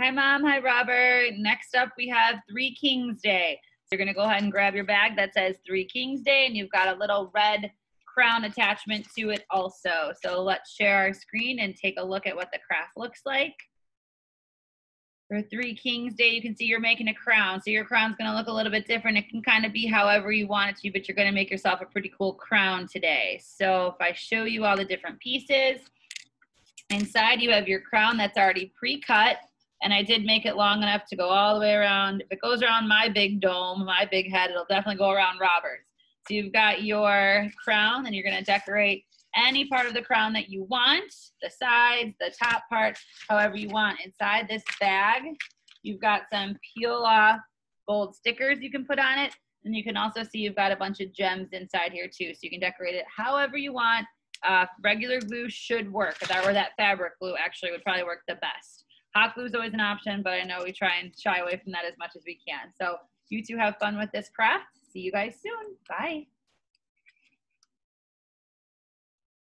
Hi, Mom. Hi, Robert. Next up, we have Three Kings Day. So you're going to go ahead and grab your bag that says Three Kings Day, and you've got a little red crown attachment to it also. So let's share our screen and take a look at what the craft looks like. For Three Kings Day, you can see you're making a crown. So your crown's gonna look a little bit different. It can kind of be however you want it to, but you're gonna make yourself a pretty cool crown today. So if I show you all the different pieces, inside you have your crown that's already pre-cut. And I did make it long enough to go all the way around. If it goes around my big dome, my big head, it'll definitely go around Robert's. So you've got your crown and you're gonna decorate any part of the crown that you want, the sides, the top part, however you want. Inside this bag, you've got some peel off gold stickers you can put on it. And you can also see you've got a bunch of gems inside here too. So you can decorate it however you want. Uh, regular glue should work, or that were that fabric glue actually would probably work the best. Hot glue is always an option, but I know we try and shy away from that as much as we can. So you two have fun with this craft. See you guys soon. Bye.